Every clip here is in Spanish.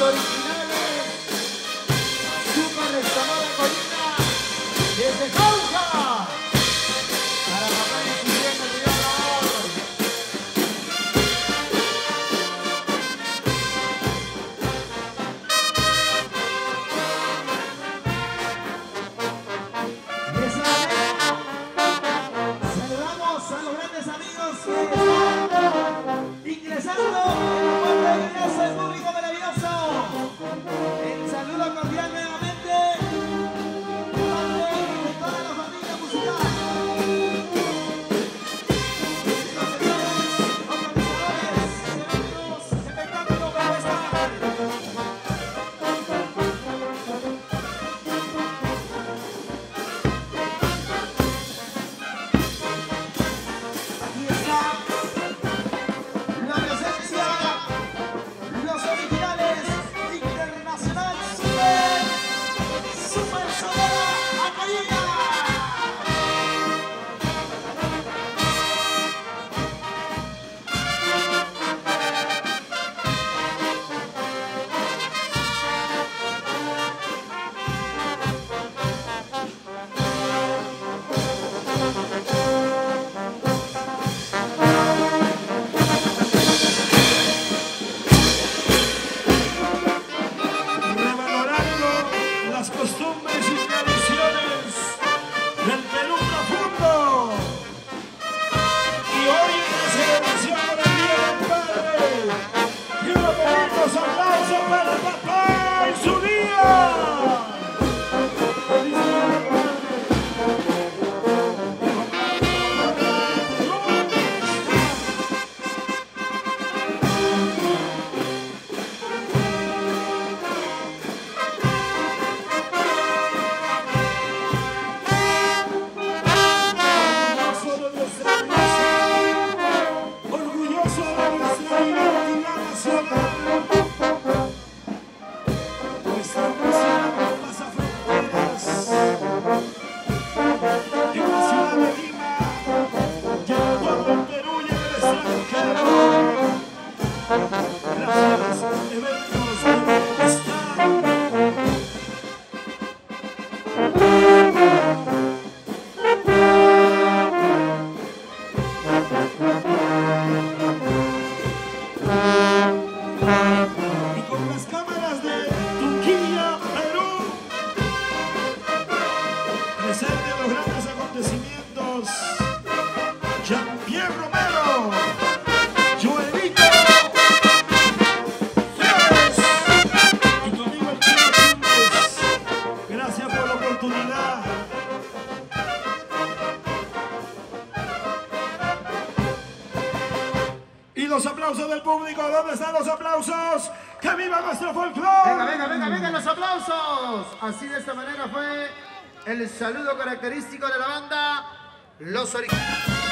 originales. Azúcar de Colina, desde Cauca. Para papá y su bien, el río Saludamos a los grandes amigos. Así de esta manera fue el saludo característico de la banda Los Originales.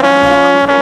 Música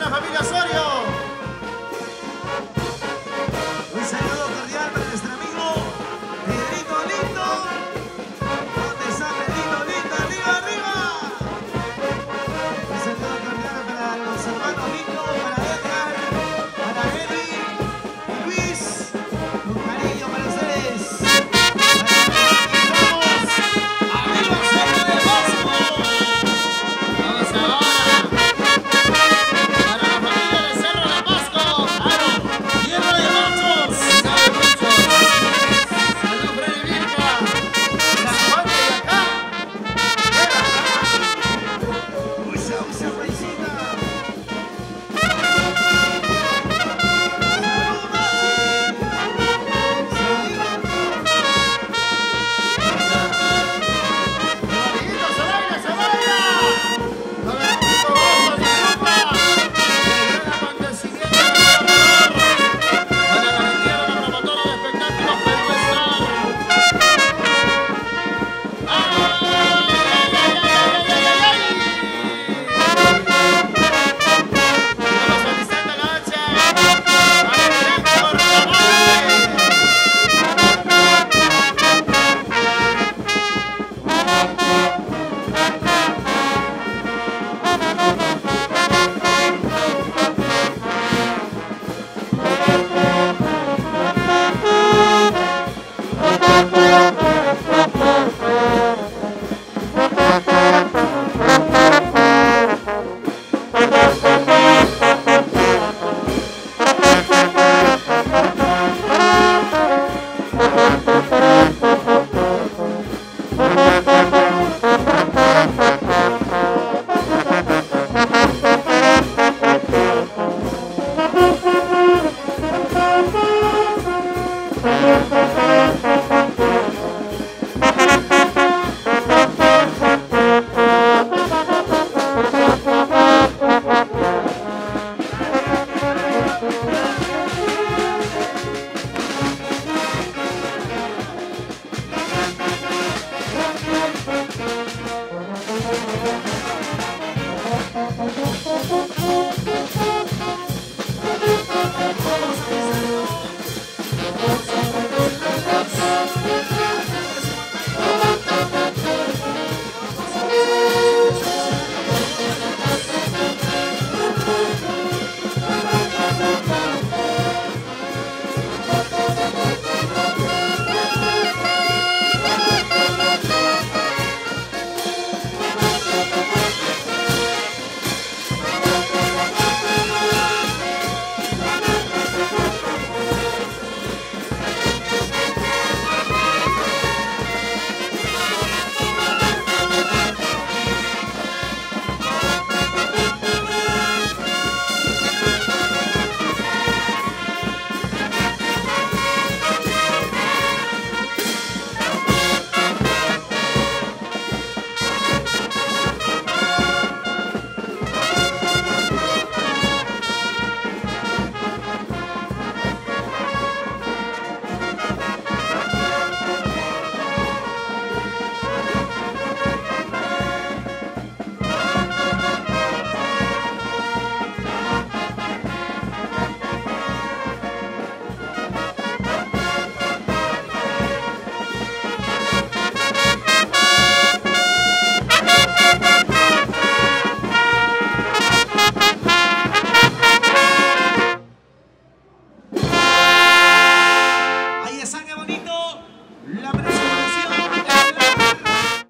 la familia Osorio?